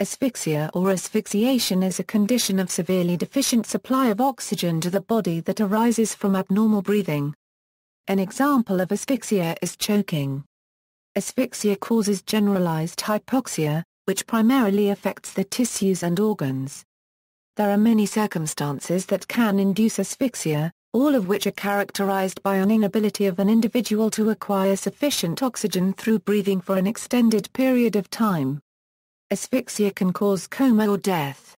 Asphyxia or asphyxiation is a condition of severely deficient supply of oxygen to the body that arises from abnormal breathing. An example of asphyxia is choking. Asphyxia causes generalized hypoxia, which primarily affects the tissues and organs. There are many circumstances that can induce asphyxia, all of which are characterized by an inability of an individual to acquire sufficient oxygen through breathing for an extended period of time. Asphyxia can cause coma or death.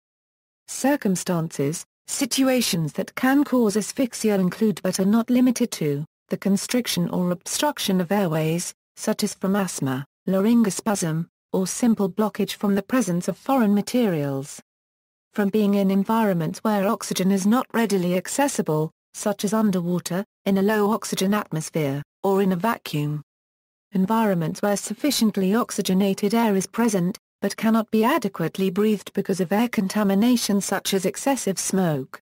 Circumstances, situations that can cause asphyxia include but are not limited to, the constriction or obstruction of airways, such as from asthma, laryngospasm, or simple blockage from the presence of foreign materials. From being in environments where oxygen is not readily accessible, such as underwater, in a low-oxygen atmosphere, or in a vacuum. Environments where sufficiently oxygenated air is present, but cannot be adequately breathed because of air contamination such as excessive smoke.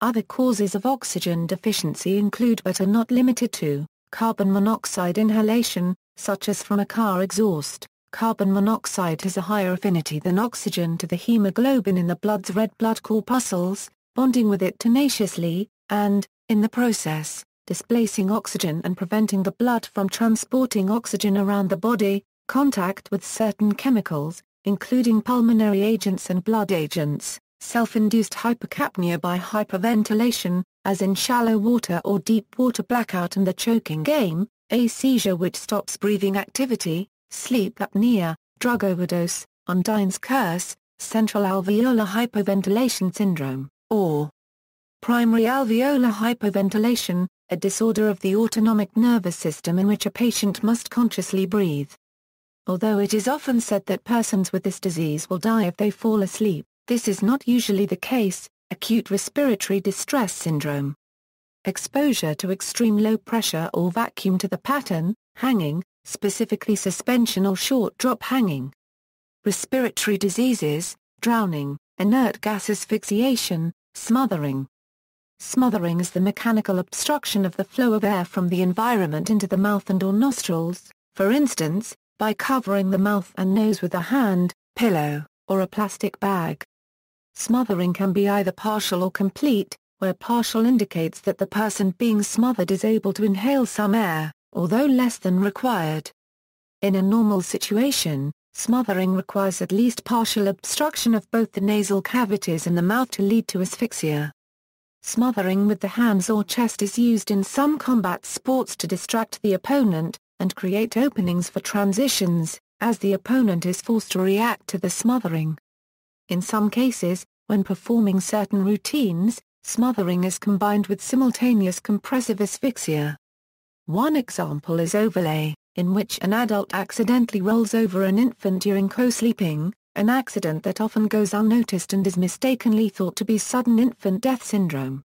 Other causes of oxygen deficiency include but are not limited to, carbon monoxide inhalation, such as from a car exhaust. Carbon monoxide has a higher affinity than oxygen to the hemoglobin in the blood's red blood corpuscles, bonding with it tenaciously, and, in the process, displacing oxygen and preventing the blood from transporting oxygen around the body, contact with certain chemicals, including pulmonary agents and blood agents, self-induced hypercapnia by hyperventilation, as in shallow water or deep water blackout and the choking game, a seizure which stops breathing activity, sleep apnea, drug overdose, Undine's curse, central alveolar hypoventilation syndrome, or Primary alveolar hypoventilation, a disorder of the autonomic nervous system in which a patient must consciously breathe. Although it is often said that persons with this disease will die if they fall asleep, this is not usually the case, acute respiratory distress syndrome. Exposure to extreme low pressure or vacuum to the pattern, hanging, specifically suspension or short drop hanging. Respiratory diseases, drowning, inert gas asphyxiation, smothering. Smothering is the mechanical obstruction of the flow of air from the environment into the mouth and or nostrils, for instance, by covering the mouth and nose with a hand, pillow, or a plastic bag. Smothering can be either partial or complete, where partial indicates that the person being smothered is able to inhale some air, although less than required. In a normal situation, smothering requires at least partial obstruction of both the nasal cavities and the mouth to lead to asphyxia. Smothering with the hands or chest is used in some combat sports to distract the opponent, and create openings for transitions, as the opponent is forced to react to the smothering. In some cases, when performing certain routines, smothering is combined with simultaneous compressive asphyxia. One example is overlay, in which an adult accidentally rolls over an infant during co-sleeping, an accident that often goes unnoticed and is mistakenly thought to be sudden infant death syndrome.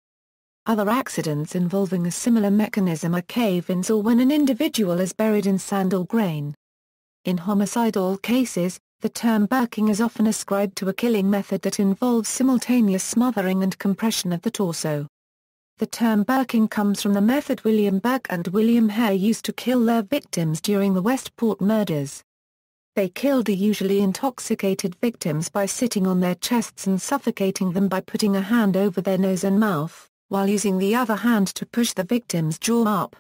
Other accidents involving a similar mechanism are cave-ins or when an individual is buried in sand or grain. In homicidal cases, the term burking is often ascribed to a killing method that involves simultaneous smothering and compression of the torso. The term burking comes from the method William Burke and William Hare used to kill their victims during the Westport murders. They killed the usually intoxicated victims by sitting on their chests and suffocating them by putting a hand over their nose and mouth, while using the other hand to push the victim's jaw up.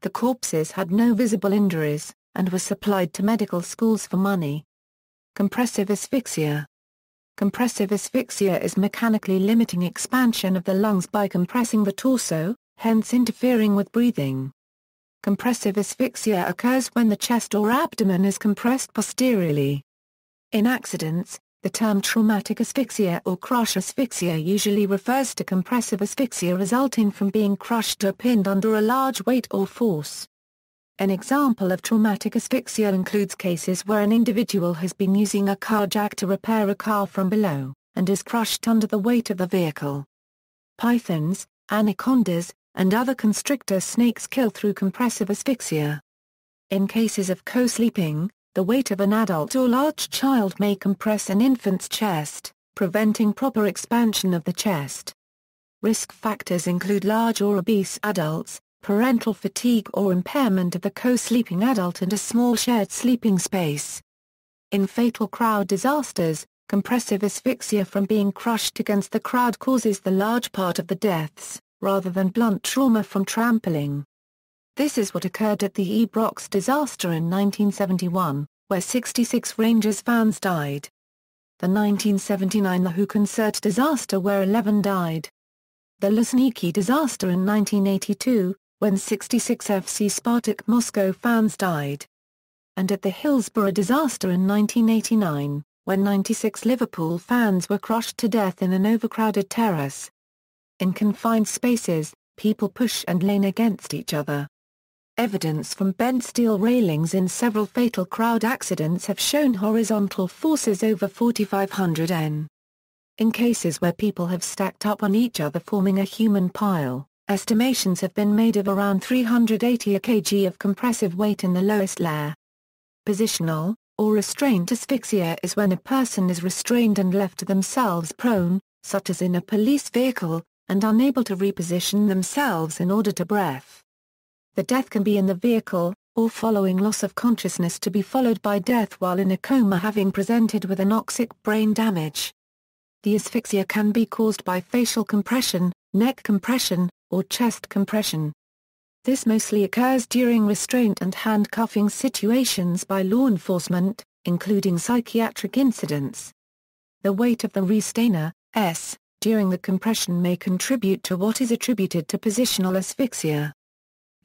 The corpses had no visible injuries, and were supplied to medical schools for money. Compressive asphyxia Compressive asphyxia is mechanically limiting expansion of the lungs by compressing the torso, hence interfering with breathing. Compressive asphyxia occurs when the chest or abdomen is compressed posteriorly. In accidents, the term traumatic asphyxia or crush asphyxia usually refers to compressive asphyxia resulting from being crushed or pinned under a large weight or force. An example of traumatic asphyxia includes cases where an individual has been using a car jack to repair a car from below, and is crushed under the weight of the vehicle. Pythons, anacondas, and other constrictor snakes kill through compressive asphyxia. In cases of co-sleeping, the weight of an adult or large child may compress an infant's chest, preventing proper expansion of the chest. Risk factors include large or obese adults, parental fatigue or impairment of the co-sleeping adult and a small shared sleeping space. In fatal crowd disasters, compressive asphyxia from being crushed against the crowd causes the large part of the deaths, rather than blunt trauma from trampling. This is what occurred at the Ibrox disaster in 1971, where 66 Rangers fans died. The 1979 The Who concert disaster where 11 died. The Luzhniki disaster in 1982, when 66 FC Spartak Moscow fans died. And at the Hillsborough disaster in 1989, when 96 Liverpool fans were crushed to death in an overcrowded terrace. In confined spaces, people push and lean against each other. Evidence from bent steel railings in several fatal crowd accidents have shown horizontal forces over 4500 N. In cases where people have stacked up on each other forming a human pile, estimations have been made of around 380 kg of compressive weight in the lowest layer. Positional, or restraint asphyxia is when a person is restrained and left to themselves prone, such as in a police vehicle, and unable to reposition themselves in order to breath. The death can be in the vehicle, or following loss of consciousness to be followed by death while in a coma having presented with anoxic brain damage. The asphyxia can be caused by facial compression, neck compression, or chest compression. This mostly occurs during restraint and handcuffing situations by law enforcement, including psychiatric incidents. The weight of the restrainer, S, during the compression may contribute to what is attributed to positional asphyxia.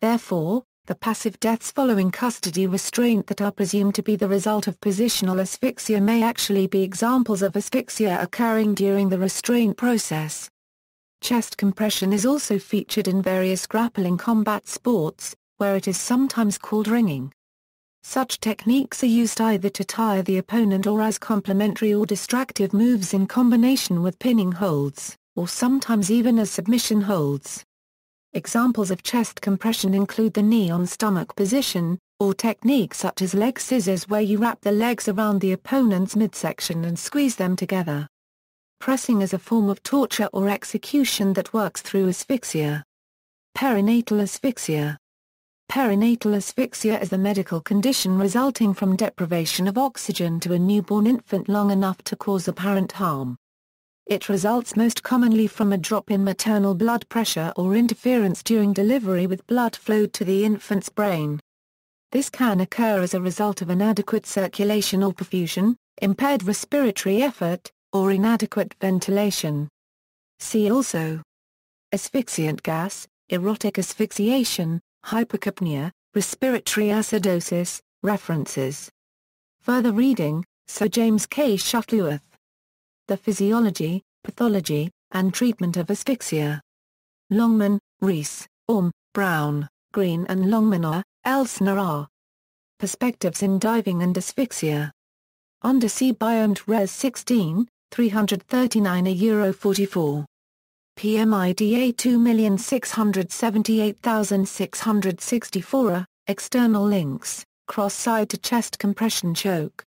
Therefore, the passive deaths following custody restraint that are presumed to be the result of positional asphyxia may actually be examples of asphyxia occurring during the restraint process. Chest compression is also featured in various grappling combat sports, where it is sometimes called wringing. Such techniques are used either to tire the opponent or as complementary or distractive moves in combination with pinning holds, or sometimes even as submission holds. Examples of chest compression include the knee on stomach position, or techniques such as leg scissors where you wrap the legs around the opponent's midsection and squeeze them together. Pressing is a form of torture or execution that works through asphyxia. Perinatal asphyxia Perinatal asphyxia is a medical condition resulting from deprivation of oxygen to a newborn infant long enough to cause apparent harm. It results most commonly from a drop in maternal blood pressure or interference during delivery with blood flow to the infant's brain. This can occur as a result of inadequate circulation or perfusion, impaired respiratory effort, or inadequate ventilation. See also Asphyxiant gas, erotic asphyxiation, hypercapnia, respiratory acidosis, references. Further reading, Sir James Kay-Shuttleworth. The Physiology, Pathology, and Treatment of Asphyxia. Longman, Rees, Orme, Brown, Green and Longman Elsner R. Perspectives in Diving and Asphyxia. Undersea Biome Res 16, 339 a euro 44. PMIDA 2678664 External links, cross-side to chest compression choke.